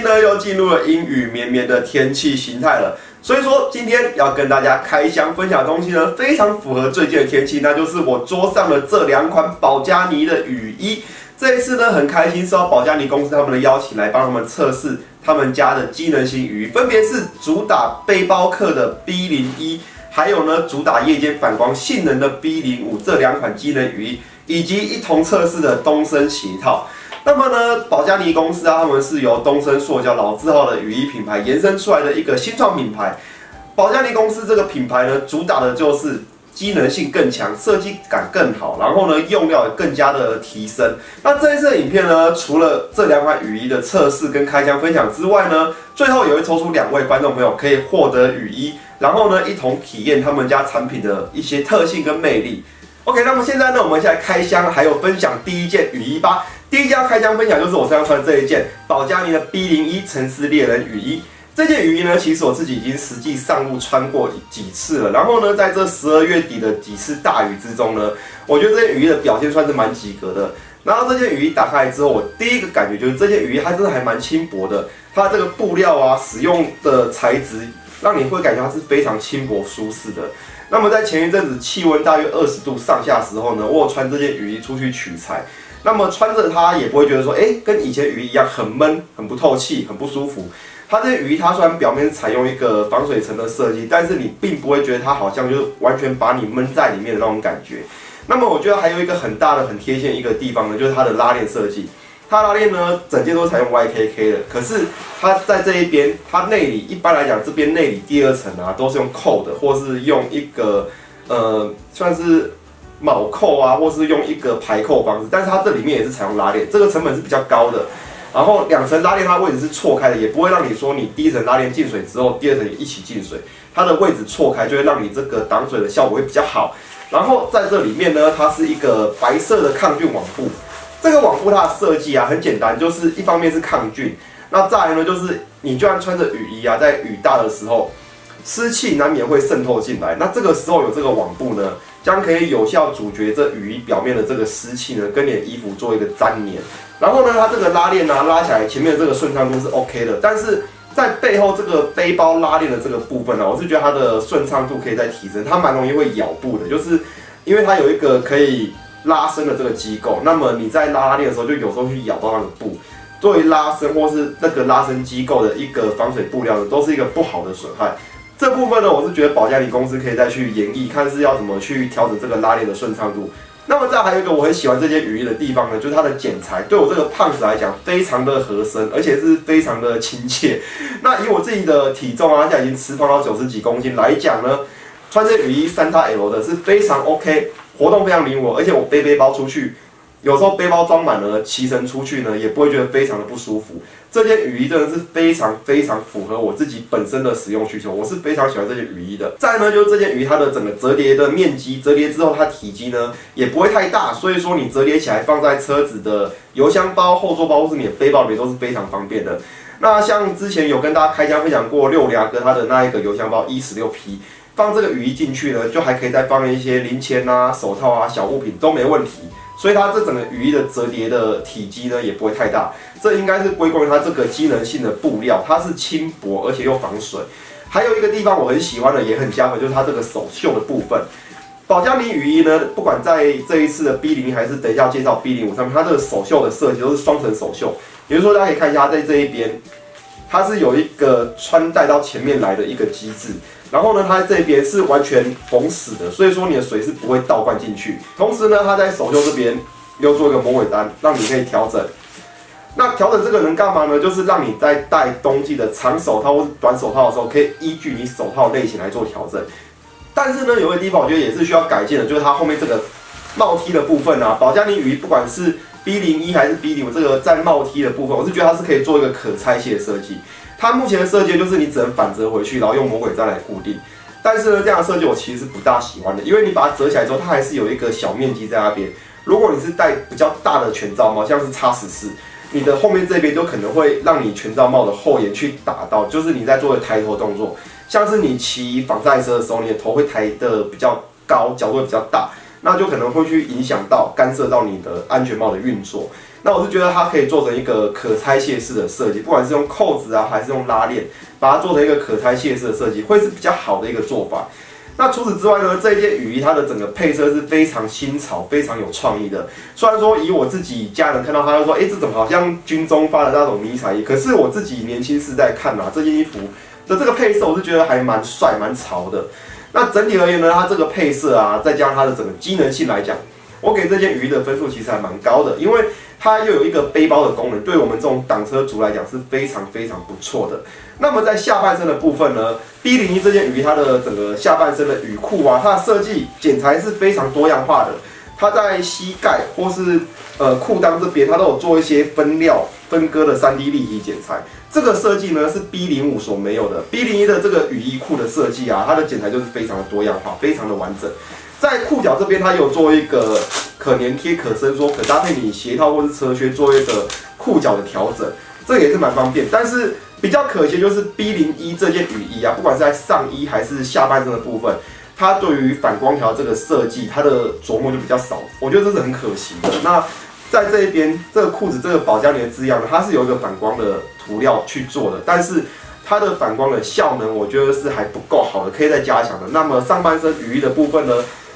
呢又进入了阴雨绵绵的天气形态了，所以说今天要跟大家开箱分享的东西呢，非常符合最近的天气，那就是我桌上的这两款宝嘉尼的雨衣。这一次呢，很开心受到宝嘉尼公司他们的邀请来帮他们测试他们家的机能型雨衣，分别是主打背包客的 B 零一，还有呢主打夜间反光性能的 B 零五这两款机能雨衣，以及一同测试的东升鞋套。那么呢，宝嘉尼公司啊，他们是由东升塑胶老字号的雨衣品牌延伸出来的一个新创品牌。宝嘉尼公司这个品牌呢，主打的就是机能性更强，设计感更好，然后呢，用料也更加的提升。那这一次的影片呢，除了这两款雨衣的测试跟开箱分享之外呢，最后也会抽出两位观众朋友可以获得雨衣，然后呢，一同体验他们家产品的一些特性跟魅力。OK，那么现在呢，我们现在开箱，还有分享第一件雨衣吧。第一件要开箱分享就是我身上穿的这一件宝嘉尼的 B 零一城市猎人雨衣。这件雨衣呢，其实我自己已经实际上路穿过几次了。然后呢，在这十二月底的几次大雨之中呢，我觉得这件雨衣的表现算是蛮及格的。然后这件雨衣打开来之后，我第一个感觉就是这件雨衣它真的还蛮轻薄的，它这个布料啊，使用的材质让你会感觉它是非常轻薄舒适的。那么在前一阵子气温大约二十度上下时候呢，我有穿这件雨衣出去取材，那么穿着它也不会觉得说，哎，跟以前雨衣一样很闷、很不透气、很不舒服。它这件雨衣它虽然表面采用一个防水层的设计，但是你并不会觉得它好像就是完全把你闷在里面的那种感觉。那么我觉得还有一个很大的、很贴线一个地方呢，就是它的拉链设计。它拉链呢，整件都采用 YKK 的，可是它在这一边，它内里一般来讲，这边内里第二层啊，都是用扣的，或是用一个呃，算是铆扣啊，或是用一个排扣方式，但是它这里面也是采用拉链，这个成本是比较高的。然后两层拉链它位置是错开的，也不会让你说你第一层拉链进水之后，第二层也一起进水，它的位置错开就会让你这个挡水的效果会比较好。然后在这里面呢，它是一个白色的抗菌网布。这个网布它的设计啊很简单，就是一方面是抗菌，那再来呢就是你就算穿着雨衣啊，在雨大的时候，湿气难免会渗透进来，那这个时候有这个网布呢，将可以有效阻绝这雨衣表面的这个湿气呢，跟你的衣服做一个粘黏。然后呢，它这个拉链呢拉起来，前面的这个顺畅度是 OK 的，但是在背后这个背包拉链的这个部分呢，我是觉得它的顺畅度可以再提升，它蛮容易会咬布的，就是因为它有一个可以。拉伸的这个机构，那么你在拉链的时候，就有时候去咬到那个布，作为拉伸或是那个拉伸机构的一个防水布料呢，都是一个不好的损害。这部分呢，我是觉得保嘉尼公司可以再去研议，看是要怎么去调整这个拉链的顺畅度。那么再还有一个我很喜欢这件雨衣的地方呢，就是它的剪裁，对我这个胖子来讲非常的合身，而且是非常的亲切。那以我自己的体重啊，现在已经吃胖到九十几公斤来讲呢，穿这雨衣三叉 L 的是非常 OK。活动非常灵活，而且我背背包出去，有时候背包装满了，骑乘出去呢，也不会觉得非常的不舒服。这件雨衣真的是非常非常符合我自己本身的使用需求，我是非常喜欢这件雨衣的。再呢，就是这件雨衣它的整个折叠的面积，折叠之后它体积呢也不会太大，所以说你折叠起来放在车子的油箱包、后座包或是你的背包里面都是非常方便的。那像之前有跟大家开箱分享过六牙哥它的那一个油箱包一十六 P。放这个雨衣进去呢，就还可以再放一些零钱啊、手套啊、小物品都没问题。所以它这整个雨衣的折叠的体积呢，也不会太大。这应该是归功于它这个机能性的布料，它是轻薄而且又防水。还有一个地方我很喜欢的，也很加分，就是它这个手袖的部分。宝嘉尼雨衣呢，不管在这一次的 B 零还是等一下介绍 B 零五上面，它这个手袖的设计都是双层手袖。比如说大家可以看一下，在这一边，它是有一个穿戴到前面来的一个机制。然后呢，它这边是完全缝死的，所以说你的水是不会倒灌进去。同时呢，它在手袖这边又做一个魔鬼单，让你可以调整。那调整这个能干嘛呢？就是让你在戴冬季的长手套或是短手套的时候，可以依据你手套类型来做调整。但是呢，有个地方我觉得也是需要改进的，就是它后面这个帽梯的部分啊，宝嘉尼雨衣不管是 B 零一还是 B 零五，这个在帽梯的部分，我是觉得它是可以做一个可拆卸的设计。它目前的设计就是你只能反折回去，然后用魔鬼毡来固定。但是呢，这样的设计我其实是不大喜欢的，因为你把它折起来之后，它还是有一个小面积在那边。如果你是戴比较大的全罩帽，像是叉十四，你的后面这边就可能会让你全罩帽的后沿去打到，就是你在做的抬头动作，像是你骑防晒车的时候，你的头会抬得比较高，角度比较大，那就可能会去影响到干涉到你的安全帽的运作。那我是觉得它可以做成一个可拆卸式的设计，不管是用扣子啊，还是用拉链，把它做成一个可拆卸式的设计，会是比较好的一个做法。那除此之外呢，这件雨衣它的整个配色是非常新潮、非常有创意的。虽然说以我自己家人看到它，就说：“哎，这怎么好像军中发的那种迷彩衣？”可是我自己年轻时代看啊，这件衣服的这个配色，我是觉得还蛮帅、蛮潮的。那整体而言呢，它这个配色啊，再加上它的整个机能性来讲，我给这件雨衣的分数其实还蛮高的，因为它又有一个背包的功能，对我们这种挡车族来讲是非常非常不错的。那么在下半身的部分呢，B 零一这件雨衣它的整个下半身的雨裤啊，它的设计剪裁是非常多样化的。它在膝盖或是呃裤裆这边，它都有做一些分料分割的三 D 立体剪裁。这个设计呢是 B 零五所没有的。B 零一的这个雨衣裤的设计啊，它的剪裁就是非常的多样化，非常的完整。在裤脚这边，它有做一个可粘贴、可伸缩、可搭配你鞋套或是车靴做一个裤脚的调整，这也是蛮方便。但是比较可惜就是 B 零一这件雨衣啊，不管是在上衣还是下半身的部分，它对于反光条这个设计，它的琢磨就比较少，我觉得这是很可惜的。那在这一边，这个裤子这个保加尼的字样，它是有一个反光的涂料去做的，但是。它的反光的效能，我觉得是还不够好的，可以再加强的。那么上半身雨衣的部分呢？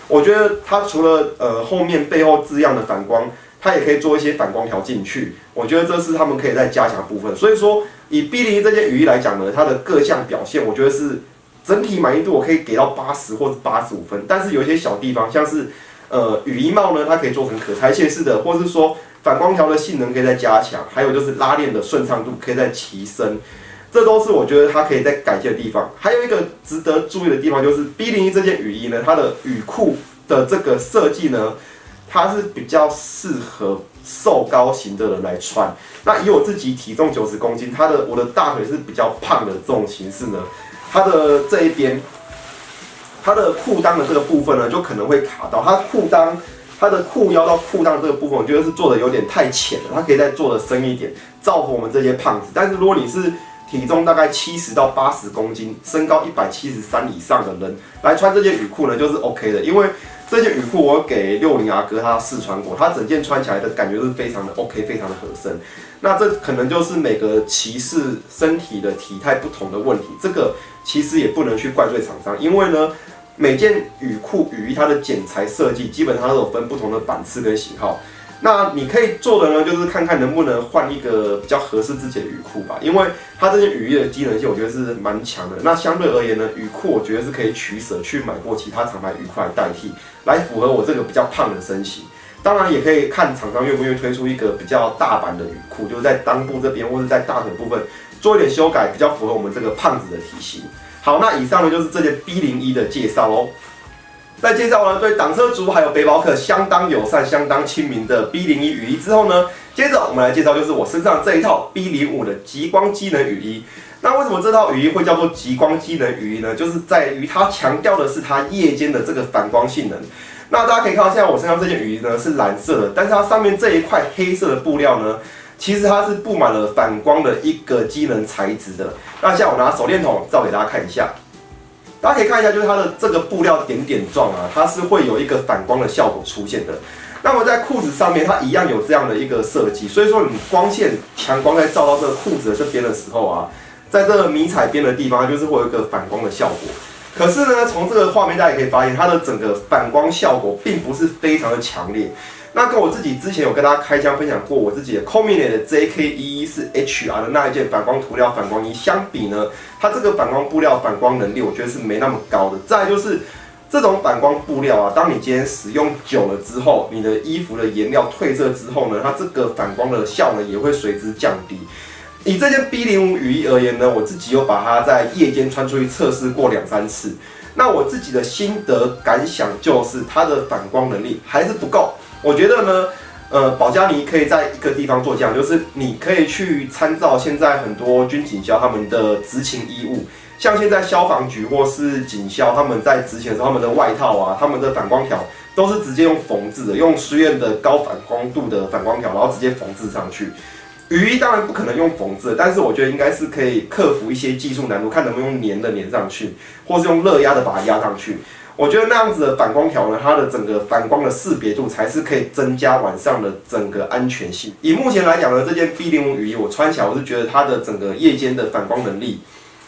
我觉得它除了呃后面背后字样的反光，它也可以做一些反光条进去。我觉得这是他们可以再加强部分。所以说，以 B 零这件雨衣来讲呢，它的各项表现，我觉得是整体满意度我可以给到八十或者八十五分。但是有一些小地方，像是呃雨衣帽呢，它可以做成可拆卸式的，或是说反光条的性能可以再加强，还有就是拉链的顺畅度可以再提升。这都是我觉得它可以再改进的地方。还有一个值得注意的地方，就是 B 零一这件雨衣呢，它的雨裤的这个设计呢，它是比较适合瘦高型的人来穿。那以我自己体重九十公斤，它的我的大腿是比较胖的这种形式呢，它的这一边，它的裤裆的这个部分呢，就可能会卡到它裤裆，它的裤腰到裤裆这个部分，我觉得是做的有点太浅了，它可以再做的深一点，造福我们这些胖子。但是如果你是体重大概七十到八十公斤，身高一百七十三以上的人来穿这件雨裤呢，就是 OK 的。因为这件雨裤我给六零阿哥他试穿过，他整件穿起来的感觉是非常的 OK，非常的合身。那这可能就是每个骑士身体的体态不同的问题，这个其实也不能去怪罪厂商，因为呢，每件雨裤雨衣它的剪裁设计基本上都有分不同的版次跟型号。那你可以做的呢，就是看看能不能换一个比较合适自己的雨裤吧，因为它这件雨衣的机能性，我觉得是蛮强的。那相对而言呢，雨裤我觉得是可以取舍去买过其他厂牌雨裤来代替，来符合我这个比较胖的身形。当然也可以看厂商愿不愿意推出一个比较大版的雨裤，就是在裆部这边或者在大腿部分做一点修改，比较符合我们这个胖子的体型。好，那以上呢就是这件 B 零一的介绍喽。在介绍完对挡车族还有背包客相当友善、相当亲民的 B 零一雨衣之后呢，接着我们来介绍就是我身上这一套 B 零五的极光机能雨衣。那为什么这套雨衣会叫做极光机能雨衣呢？就是在于它强调的是它夜间的这个反光性能。那大家可以看到，现在我身上这件雨衣呢是蓝色的，但是它上面这一块黑色的布料呢，其实它是布满了反光的一个机能材质的。那像我拿手电筒照给大家看一下。大家可以看一下，就是它的这个布料点点状啊，它是会有一个反光的效果出现的。那么在裤子上面，它一样有这样的一个设计，所以说你光线强光在照到这个裤子的这边的时候啊，在这个迷彩边的地方，就是会有一个反光的效果。可是呢，从这个画面大家也可以发现，它的整个反光效果并不是非常的强烈。那跟我自己之前有跟大家开箱分享过，我自己的 c o m i n e 的 JK 114 HR 的那一件反光涂料反光衣相比呢，它这个反光布料反光能力，我觉得是没那么高的。再就是这种反光布料啊，当你今天使用久了之后，你的衣服的颜料褪色之后呢，它这个反光的效能也会随之降低。以这件 B 零五雨衣而言呢，我自己有把它在夜间穿出去测试过两三次，那我自己的心得感想就是它的反光能力还是不够。我觉得呢，呃，保加尼可以在一个地方做这样，就是你可以去参照现在很多军警校他们的执勤衣物，像现在消防局或是警校他们在执勤的时候，他们的外套啊，他们的反光条都是直接用缝制的，用实验的高反光度的反光条，然后直接缝制上去。雨衣当然不可能用缝制，但是我觉得应该是可以克服一些技术难度，看能不能用粘的粘上去，或是用热压的把它压上去。我觉得那样子的反光条呢，它的整个反光的识别度才是可以增加晚上的整个安全性。以目前来讲呢，这件 B 零五雨衣我穿起来，我是觉得它的整个夜间的反光能力，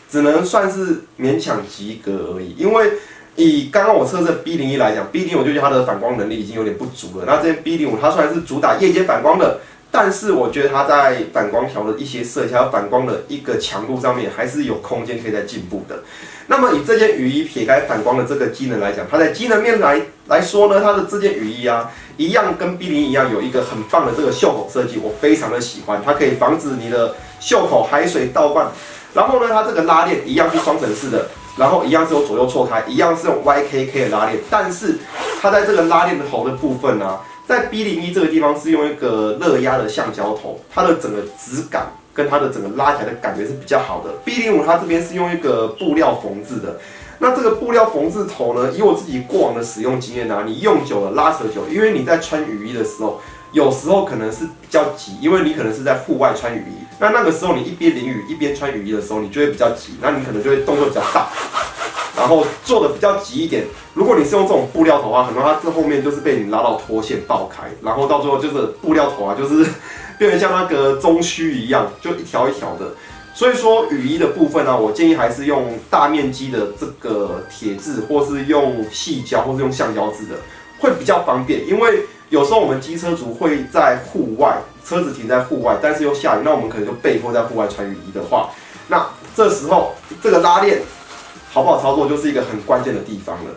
只能算是勉强及格而已。因为以刚刚我测试 B 零一来讲，B 零我就觉得它的反光能力已经有点不足了。那这件 B 零五它虽然是主打夜间反光的。但是我觉得它在反光条的一些设计，还有反光的一个强度上面，还是有空间可以再进步的。那么以这件雨衣撇开反光的这个机能来讲，它在机能面来来说呢，它的这件雨衣啊，一样跟 B 零一样有一个很棒的这个袖口设计，我非常的喜欢。它可以防止你的袖口海水倒灌。然后呢，它这个拉链一样是双层式的，然后一样是有左右错开，一样是用 YKK 的拉链。但是它在这个拉链的头的部分呢。在 B 零一这个地方是用一个热压的橡胶头，它的整个质感跟它的整个拉起来的感觉是比较好的。B 零五它这边是用一个布料缝制的，那这个布料缝制头呢，以我自己过往的使用经验呢，你用久了拉扯久，因为你在穿雨衣的时候，有时候可能是比较急，因为你可能是在户外穿雨衣，那那个时候你一边淋雨一边穿雨衣的时候，你就会比较急，那你可能就会动作比较大。然后做的比较急一点。如果你是用这种布料头的话，很多它这后面就是被你拉到脱线爆开，然后到最后就是布料头啊，就是 变成像那个中须一样，就一条一条的。所以说雨衣的部分呢，我建议还是用大面积的这个铁质，或是用细胶，或是用橡胶制的，会比较方便。因为有时候我们机车族会在户外，车子停在户外，但是又下雨，那我们可能就被迫在户外穿雨衣的话，那这时候这个拉链。好不好操作就是一个很关键的地方了。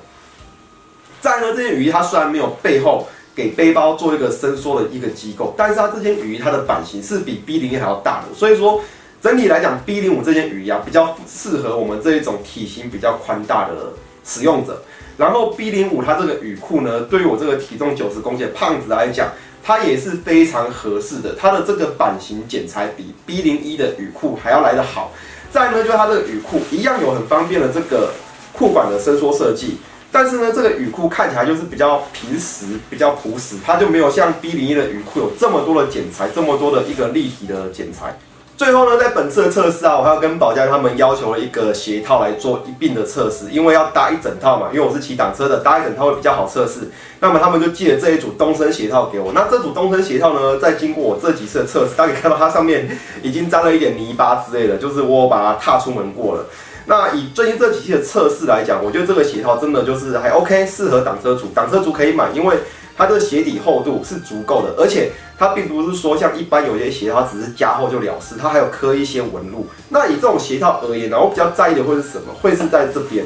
再呢，这件雨衣它虽然没有背后给背包做一个伸缩的一个机构，但是它这件雨衣它的版型是比 B 零一还要大的，所以说整体来讲，B 零五这件雨衣啊比较适合我们这一种体型比较宽大的使用者。然后 B 零五它这个雨裤呢，对于我这个体重九十公斤的胖子来讲，它也是非常合适的。它的这个版型剪裁比 B 零一的雨裤还要来得好。再呢，就是它这个雨裤一样有很方便的这个裤管的伸缩设计，但是呢，这个雨裤看起来就是比较平实、比较朴实，它就没有像 B 零一的雨裤有这么多的剪裁，这么多的一个立体的剪裁。最后呢，在本次的测试啊，我还要跟保家他们要求了一个鞋套来做一并的测试，因为要搭一整套嘛，因为我是骑挡车的，搭一整套会比较好测试。那么他们就寄了这一组东升鞋套给我。那这组东升鞋套呢，在经过我这几次的测试，大家可以看到它上面已经沾了一点泥巴之类的，就是我把它踏出门过了。那以最近这几期的测试来讲，我觉得这个鞋套真的就是还 OK，适合挡车族，挡车族可以买，因为。它的鞋底厚度是足够的，而且它并不是说像一般有些鞋套只是加厚就了事，它还有刻一些纹路。那以这种鞋套而言呢，我比较在意的会是什么？会是在这边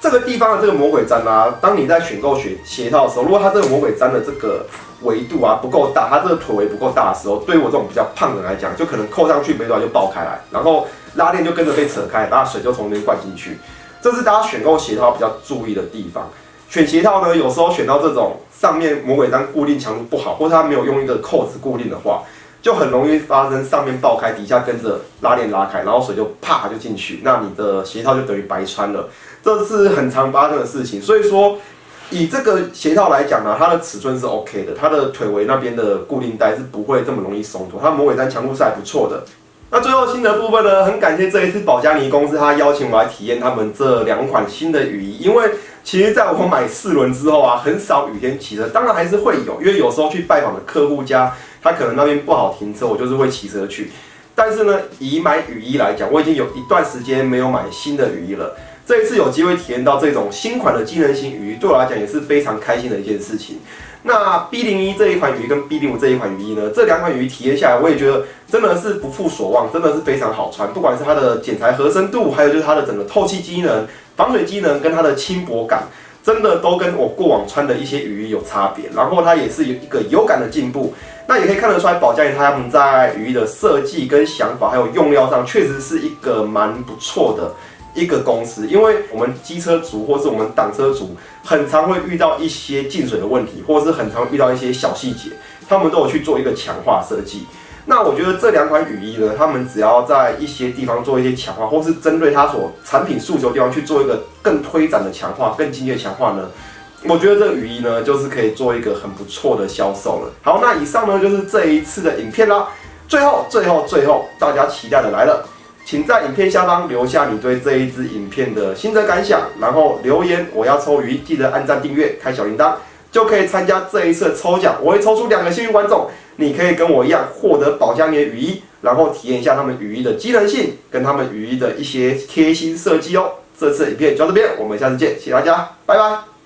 这个地方的这个魔鬼粘啊。当你在选购鞋鞋套的时候，如果它这个魔鬼粘的这个维度啊不够大，它这个腿围不够大的时候，对于我这种比较胖的人来讲，就可能扣上去没多久就爆开来，然后拉链就跟着被扯开，然后水就从那边灌进去。这是大家选购鞋套比较注意的地方。选鞋套呢，有时候选到这种上面魔鬼毡固定强度不好，或者它没有用一个扣子固定的话，就很容易发生上面爆开，底下跟着拉链拉开，然后水就啪就进去，那你的鞋套就等于白穿了，这是很常发生的事情。所以说，以这个鞋套来讲呢，它的尺寸是 OK 的，它的腿围那边的固定带是不会这么容易松脱，它魔鬼毡强度是还不错的。那最后新的部分呢，很感谢这一次宝嘉尼公司，他邀请我来体验他们这两款新的雨衣，因为。其实，在我买四轮之后啊，很少雨天骑车，当然还是会有，因为有时候去拜访的客户家，他可能那边不好停车，我就是会骑车去。但是呢，以买雨衣来讲，我已经有一段时间没有买新的雨衣了。这一次有机会体验到这种新款的机能型雨衣，对我来讲也是非常开心的一件事情。那 B 零一这一款雨衣跟 B 零五这一款雨衣呢，这两款雨衣体验下来，我也觉得真的是不负所望，真的是非常好穿，不管是它的剪裁合身度，还有就是它的整个透气机能。防水机能跟它的轻薄感，真的都跟我过往穿的一些雨衣有差别。然后它也是有一个有感的进步。那也可以看得出来，宝嘉利他们在雨衣的设计跟想法，还有用料上，确实是一个蛮不错的一个公司。因为我们机车族或是我们挡车族，很常会遇到一些进水的问题，或是很常遇到一些小细节，他们都有去做一个强化设计。那我觉得这两款雨衣呢，他们只要在一些地方做一些强化，或是针对它所产品诉求地方去做一个更推展的强化、更精确的强化呢，我觉得这个雨衣呢，就是可以做一个很不错的销售了。好，那以上呢就是这一次的影片啦。最后，最后，最后，大家期待的来了。请在影片下方留下你对这一支影片的心得感想，然后留言我要抽鱼，记得按赞、订阅、开小铃铛，就可以参加这一次抽奖。我会抽出两个幸运观众，你可以跟我一样获得宝嘉尼的雨衣，然后体验一下他们雨衣的机能性，跟他们雨衣的一些贴心设计哦。这次影片就到这边，我们下次见，谢谢大家，拜拜。